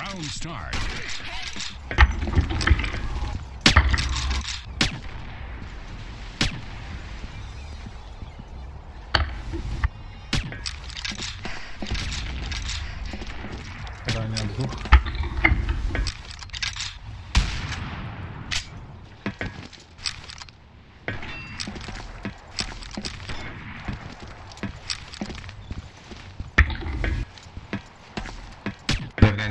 Round start. dwóch.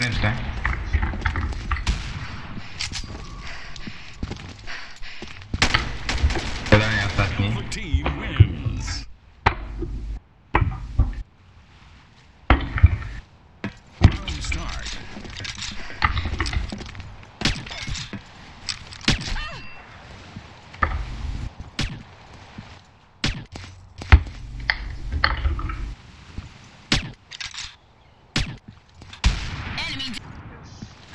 Next time.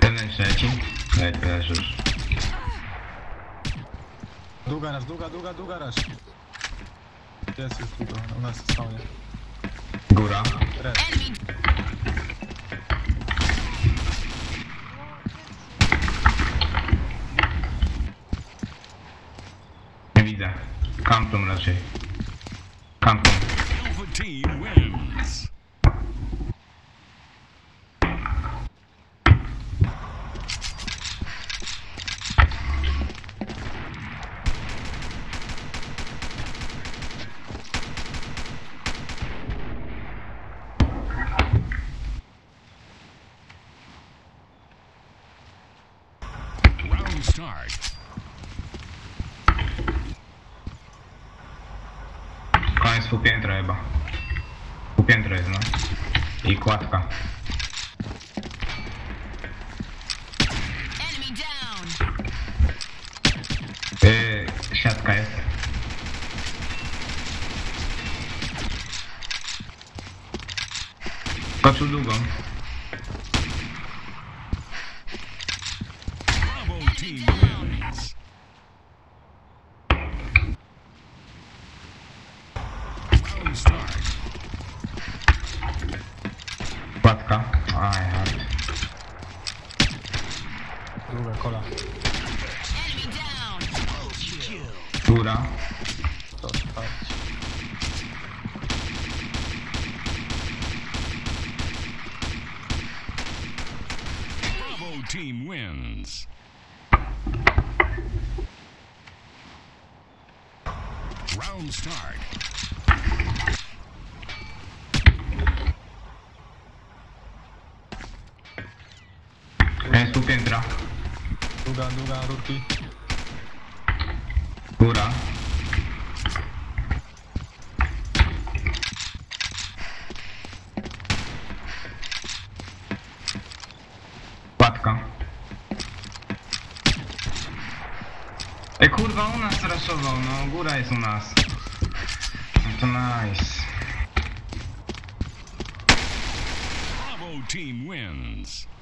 Jeden trzeci. No i ty leżysz. Długa raz, długa, długa, długa raz. Jest już długo, u nas jest spawnie. Góra. Red. Nie widzę. Kampum raczej. Kamprum. team guard. Koniec półpiętra chyba. Półpiętra jest, no. I kładka. Yy, siatka jest. team wins. Round I have. Coca Cola. Enemy down. Dura. Bravo team wins. Round start. que entra. Duga, duga, ruti. Dura. E kurwa u nas teraz szadzą, no góra jest u nas. No to nice. Bravo team wins.